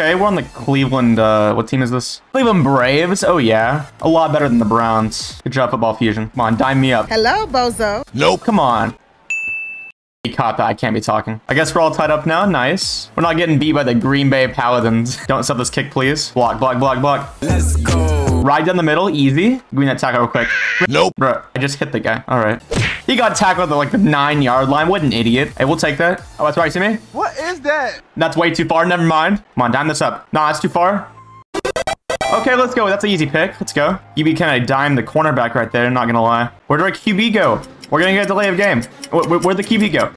Okay, we're on the Cleveland, uh, what team is this? Cleveland Braves. Oh, yeah. A lot better than the Browns. Good job, Football Fusion. Come on, dime me up. Hello, Bozo. Nope. Come on. He caught that. I can't be talking. I guess we're all tied up now. Nice. We're not getting beat by the Green Bay Paladins. Don't sub this kick, please. Block, block, block, block. Let's go. Right down the middle. Easy. Green me that tackle real quick. Nope. Bro, I just hit the guy. All right. He got tackled at like the nine yard line. What an idiot. Hey, we'll take that. Oh, that's right to me. What is that? That's way too far. Never mind. Come on, dime this up. Nah, that's too far. Okay, let's go. That's an easy pick. Let's go. QB kind of dime the cornerback right there. Not gonna lie. Where did our QB go? We're gonna get a delay of game. Where, where, where'd the QB go?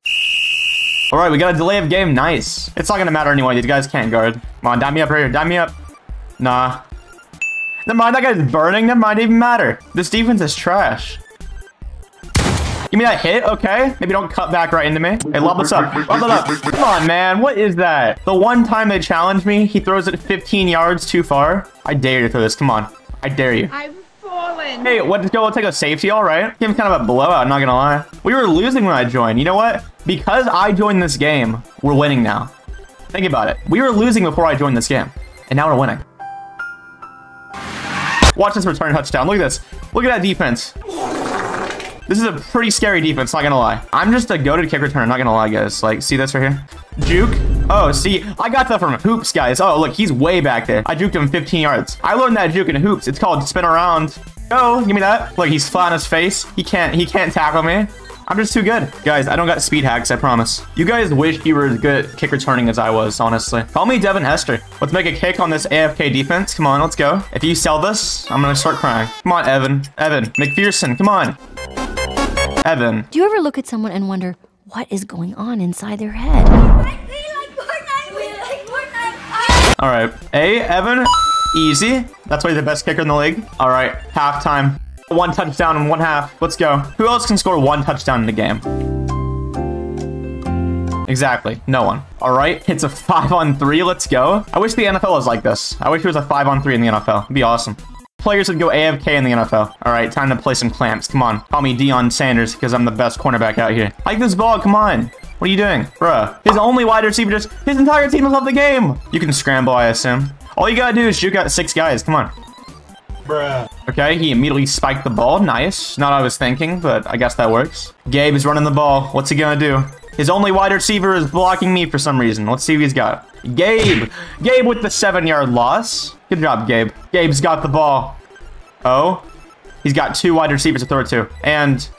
All right, we got a delay of game. Nice. It's not gonna matter anyway. These guys can't guard. Come on, dime me up right here. Dime me up. Nah. Never mind. That guy's burning. Never mind. It even matter. This defense is trash. Give me that hit, okay? Maybe don't cut back right into me. Hey, lob this up. Lob it up. Come on, man. What is that? The one time they challenged me, he throws it 15 yards too far. I dare you to throw this. Come on. I dare you. I've fallen. Hey, let's go. We'll take a safety, all right? Game's kind of a blowout, I'm not gonna lie. We were losing when I joined. You know what? Because I joined this game, we're winning now. Think about it. We were losing before I joined this game, and now we're winning. Watch this return touchdown. Look at this. Look at that defense. This is a pretty scary defense, not gonna lie. I'm just a goaded kick returner, not gonna lie, guys. Like, see this right here? Juke. Oh, see, I got that from hoops, guys. Oh, look, he's way back there. I juked him 15 yards. I learned that juke in hoops. It's called spin around. Go, give me that. Look, he's flat on his face. He can't, he can't tackle me. I'm just too good. Guys, I don't got speed hacks, I promise. You guys wish you were as good at kick returning as I was, honestly. Call me Devin Hester. Let's make a kick on this AFK defense. Come on, let's go. If you sell this, I'm gonna start crying. Come on, Evan. Evan. McPherson, come on. Evan. Do you ever look at someone and wonder what is going on inside their head? All right. A, Evan. Easy. That's why he's the best kicker in the league. All right. Halftime. One touchdown in one half. Let's go. Who else can score one touchdown in the game? Exactly. No one. All right. It's a five on three. Let's go. I wish the NFL was like this. I wish it was a five on three in the NFL. It'd be awesome. Players would go AFK in the NFL. All right, time to play some clamps. Come on. Call me Deion Sanders because I'm the best cornerback out here. Like this ball. Come on. What are you doing? Bruh. His only wide receiver just... His entire team has left the game. You can scramble, I assume. All you gotta do is shoot out six guys. Come on. Bruh. Okay, he immediately spiked the ball. Nice. Not what I was thinking, but I guess that works. Gabe is running the ball. What's he gonna do? His only wide receiver is blocking me for some reason. Let's see what he's got. Gabe! Gabe with the seven-yard loss. Good job, Gabe. Gabe's got the ball. Oh? He's got two wide receivers to throw to. And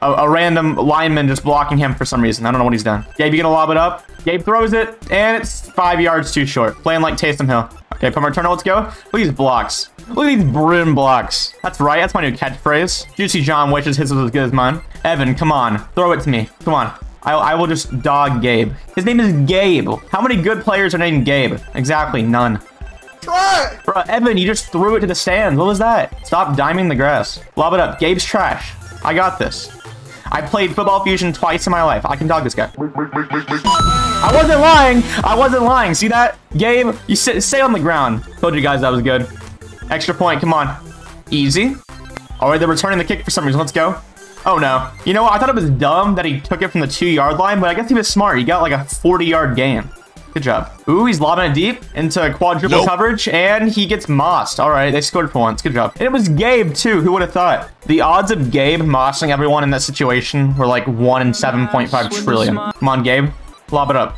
a, a random lineman just blocking him for some reason. I don't know what he's done. Gabe, you gonna lob it up? Gabe throws it, and it's five yards too short. Playing like Taysom Hill. Okay, punt return, let's go. Look at these blocks. Look at these Broon blocks. That's right, that's my new catchphrase. Juicy John wishes his was as good as mine. Evan, come on. Throw it to me. Come on. I, I will just dog Gabe. His name is Gabe. How many good players are named Gabe? Exactly, none. Try. Bro, Evan, you just threw it to the stands. What was that? Stop diming the grass. Lob it up. Gabe's trash. I got this. I played Football Fusion twice in my life. I can dog this guy. I wasn't lying. I wasn't lying. See that? Gabe, you sit, stay on the ground. Told you guys that was good. Extra point. Come on. Easy. Oh, All right, they're returning the kick for some reason. Let's go. Oh, no. You know what? I thought it was dumb that he took it from the two-yard line, but I guess he was smart. He got like a 40-yard gain. Good job. Ooh, he's lobbing it deep into quadruple Nope. coverage, and he gets mossed. All right, they scored for once. Good job. And it was Gabe, too. Who would have thought? The odds of Gabe mossing everyone in that situation were like 1 in 7.5 trillion. Come on, Gabe. Lob it up.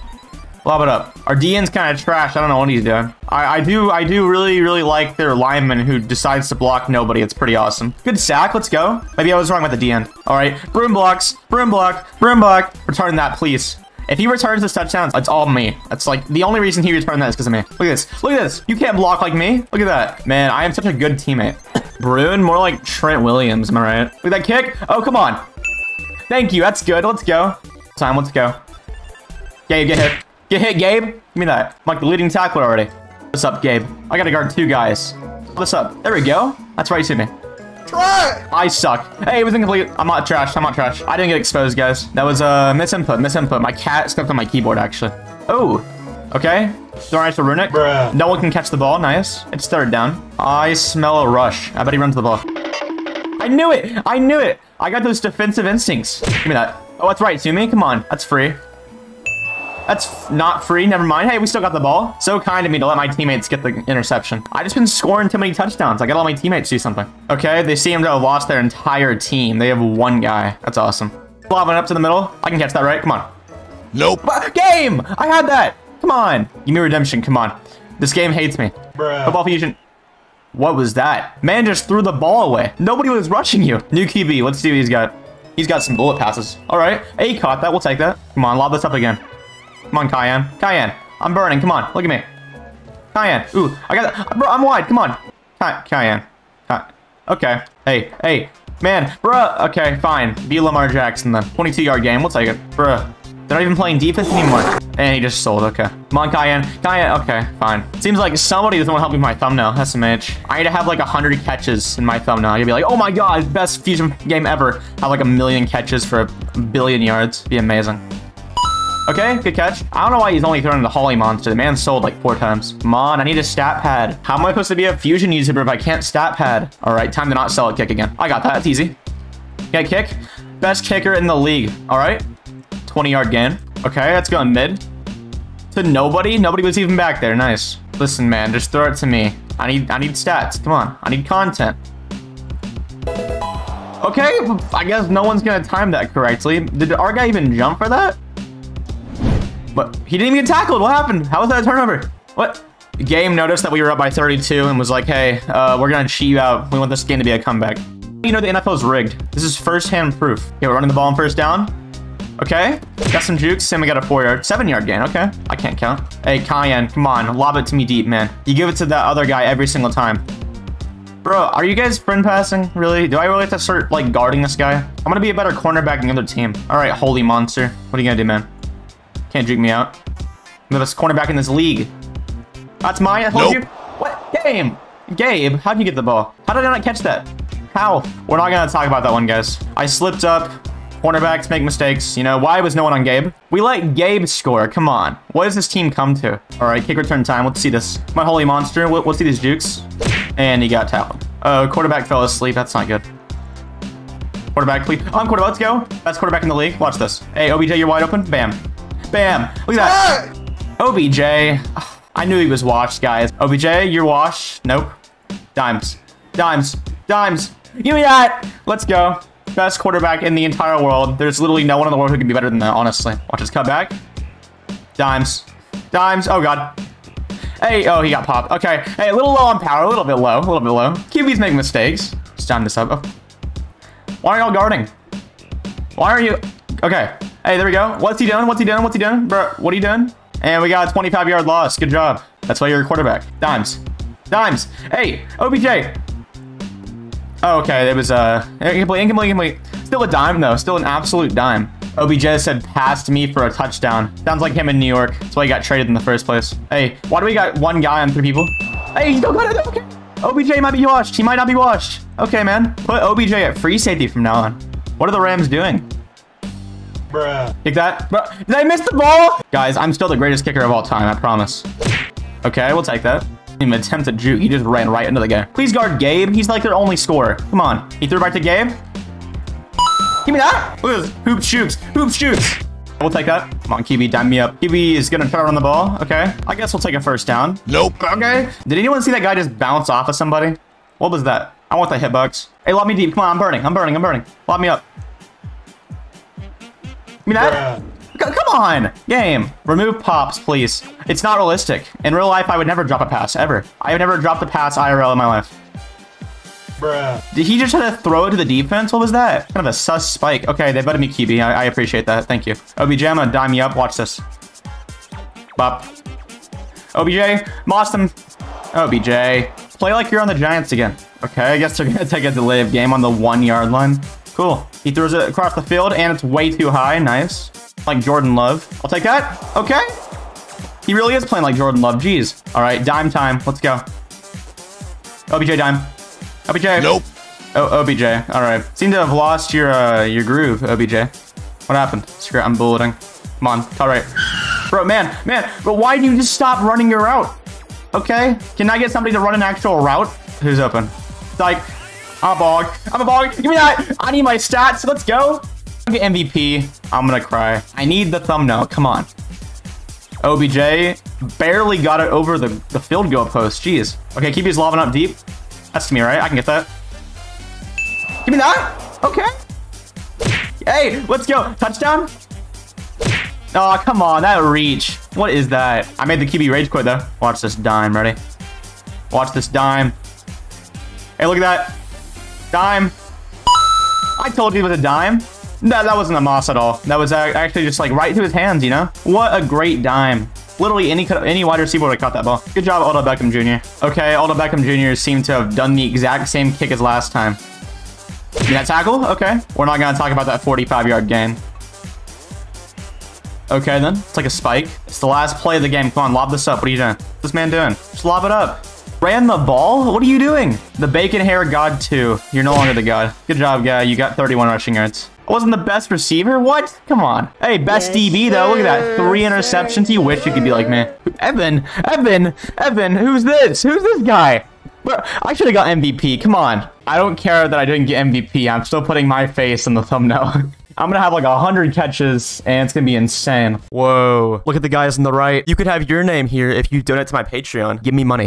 Lob it up. Our DN's kind of trash. I don't know what he's doing. I, I do I do really, really like their lineman who decides to block nobody. It's pretty awesome. Good sack. Let's go. Maybe I was wrong with the DN. All right. Broon blocks. Broon block. Broon block. Return that, please. If he returns this touchdown, it's all me. That's like the only reason he returned that is because of me. Look at this. Look at this. You can't block like me. Look at that. Man, I am such a good teammate. Broon, more like Trent Williams. Am I right? Look at that kick. Oh, come on. Thank you. That's good. Let's go. Time. Let's go. Gabe, get hit. Get hit, Gabe. Give me that. I'm like the leading tackler already. What's up, Gabe? I gotta guard two guys. What's up? There we go. That's right to me. Try. I suck. Hey, it was incomplete. I'm not trash. I'm not trash. I didn't get exposed, guys. That was a uh, misinput. Misinput. My cat stepped on my keyboard, actually. Oh. Okay. Throwing to Runic. Bruh. No one can catch the ball. Nice. It's third down. I smell a rush. I bet he runs the ball. I knew it. I knew it. I got those defensive instincts. Give me that. Oh, that's right, Sumi. Come on. That's free. That's not free. Never mind. Hey, we still got the ball. So kind of me to let my teammates get the interception. I just been scoring too many touchdowns. I gotta let my teammates do something. Okay, they seem to have lost their entire team. They have one guy. That's awesome. Lobbing up to the middle. I can catch that, right? Come on. Nope. Game! I had that! Come on. Give me redemption. Come on. This game hates me. Bruh. Football Fusion. What was that? Man just threw the ball away. Nobody was rushing you. New QB. Let's see what he's got. He's got some bullet passes. All right. Hey, caught that. We'll take that. Come on, lob this up again. Come on, Cayenne. Cayenne. I'm burning. Come on. Look at me. Cayenne. Ooh, I got that. Bro, I'm wide. Come on. Cy- Cayenne. Cy- Okay. Hey, hey. Man, bruh. Okay, fine. Be Lamar Jackson then. 22 yard game. We'll take it. Bruh. They're not even playing defense anymore. And he just sold. Okay. Come on, Cayenne. Cayenne. Okay, fine. Seems like somebody doesn't want to help me with my thumbnail. SMH. I need to have like 100 catches in my thumbnail. You'll be like, oh my god, best Fusion game ever. Have like a million catches for a billion yards. Be amazing. Okay, good catch. I don't know why he's only throwing the Holly Monster. The man sold like four times. Come on, I need a stat pad. How am I supposed to be a Fusion YouTuber if I can't stat pad? All right, time to not sell a kick again. I got that. That's easy. Get kick. Best kicker in the league. All right. 20 yard gain. Okay, that's going mid. To nobody? Nobody was even back there. Nice. Listen, man, just throw it to me. I need I need stats. Come on. I need content. Okay, I guess no one's gonna time that correctly. Did our guy even jump for that? But he didn't even get tackled. What happened? How was that a turnover? What? Game noticed that we were up by 32 and was like, hey, uh, we're gonna cheat you out. We want this game to be a comeback. You know the NFL's rigged. This is first-hand proof. Okay, we're running the ball on first down. Okay, got some jukes, and we got a four-yard, seven-yard gain. Okay, I can't count. Hey, Cayenne, come on, lob it to me deep, man. You give it to that other guy every single time. Bro, are you guys friend passing? Really? Do I really have to start, like, guarding this guy? I'm gonna be a better cornerback than the other team. All right, holy monster. What are you gonna do, man? Can't juke me out. I'm the best cornerback in this league. That's mine, I told Nope. you. What? Game! Gabe, how'd you get the ball? How did I not catch that? How? We're not gonna talk about that one, guys. I slipped up. Cornerbacks make mistakes. You know, why was no one on Gabe? We let Gabe score. Come on. What does this team come to? All right, kick return time. Let's see this. My holy monster. Let- Let's see these jukes. And he got tackled. Oh, quarterback fell asleep. That's not good. Quarterback, please. On quarterback. Let's go. Best quarterback in the league. Watch this. Hey, OBJ, you're wide open. Bam. Bam. Look at that. Ah! OBJ. I knew he was washed, guys. OBJ, you're washed. Nope. Dimes. Dimes. Dimes. Give me that. Let's go. Best quarterback in the entire world. There's literally no one in the world who can be better than that, honestly. Watch his cutback. Dimes. Dimes. Oh, God. Hey, oh, he got popped. Okay. Hey, a little low on power. A little bit low. A little bit low. QB's making mistakes. Down this up. Oh. Why are y'all guarding? Why are you... Okay. Hey, there we go. What's he doing? What's he doing? What's he doing? Bro, what are you doing? And we got a 25 yard loss. Good job. That's why you're a quarterback. Dimes. Dimes. Hey, OBJ. Oh, okay. It was uh incomplete, incomplete, incomplete. Still a dime though. Still an absolute dime. OBJ said passed me for a touchdown. Sounds like him in New York. That's why he got traded in the first place. Hey, why do we got one guy on three people? Hey, he still got it. Okay. OBJ might be washed. He might not be washed. Okay, man. Put OBJ at free safety from now on. What are the Rams doing? Bruh. Kick that. Bro, did I miss the ball? Guys, I'm still the greatest kicker of all time, I promise. Okay, we'll take that. Didn't even attempt to juke. He just ran right into the guy. Please guard Gabe. He's like their only scorer. Come on. He threw it back to Gabe. Give me that. Look at this. Hoop shoots. Hoop shoots. We'll take that. Come on, QB, dime me up. QB is gonna try to run the ball. Okay. I guess we'll take a first down. Nope. Okay. Did anyone see that guy just bounce off of somebody? What was that? I want the hitbox. Hey, lob me deep. Come on, I'm burning. I'm burning. I'm burning. Lob me up. Give me that. Come on, game. Remove pops, please. It's not realistic. In real life, I would never drop a pass, ever. I have never dropped a pass IRL in my life. Bruh. Did he just try to throw it to the defense? What was that? Kind of a sus spike. Okay, they voted me QB. I, I appreciate that. Thank you. OBJ, I'm gonna dime you up. Watch this. Bop. OBJ, moss them. OBJ, play like you're on the Giants again. Okay, I guess they're gonna take a delay of game on the one yard line. Cool. He throws it across the field and it's way too high. Nice. Like Jordan Love. I'll take that. Okay. He really is playing like Jordan Love. Jeez. All right, dime time. Let's go. OBJ dime. OBJ. Nope. Oh, OBJ. All right. Seem to have lost your uh, your groove, OBJ. What happened? Screw it, I'm bulleting. Come on. All right. Bro, man, man. But why do you just stop running your route? Okay. Can I get somebody to run an actual route? Who's open? Like, I'm a bog. I'm a bog. Give me that. I need my stats. Let's go. Get MVP. I'm gonna cry. I need the thumbnail. Come on. OBJ barely got it over the, the field goal post. Jeez. Okay, keep these lobbing up deep. That's me, right? I can get that. Give me that. Okay. Hey, let's go. Touchdown. Oh, come on. That reach. What is that? I made the QB rage quit, though. Watch this dime. Ready? Watch this dime. Hey, look at that. Dime. I told you it was a dime. No, that wasn't a moss at all. That was actually just like right to his hands, you know? What a great dime. Literally any any wide receiver would have caught that ball. Good job, Odell Beckham Jr. Okay, Odell Beckham Jr. seemed to have done the exact same kick as last time. That tackle? Okay. We're not going to talk about that 45-yard gain. Okay, then. It's like a spike. It's the last play of the game. Come on, lob this up. What are you doing? What's this man doing? Just lob it up. Ran the ball? What are you doing? The bacon hair god 2. You're no longer the god. Good job, guy. You got 31 rushing yards. I wasn't the best receiver? What? Come on. Hey, best yes, DB, though. Look at that. Three interceptions. You wish you could be like me. Evan, Evan, Evan, who's this? Who's this guy? I should have got MVP. Come on. I don't care that I didn't get MVP. I'm still putting my face in the thumbnail. I'm gonna have like a hundred catches and it's gonna be insane. Whoa. Look at the guys on the right. You could have your name here if you donate to my Patreon. Give me money.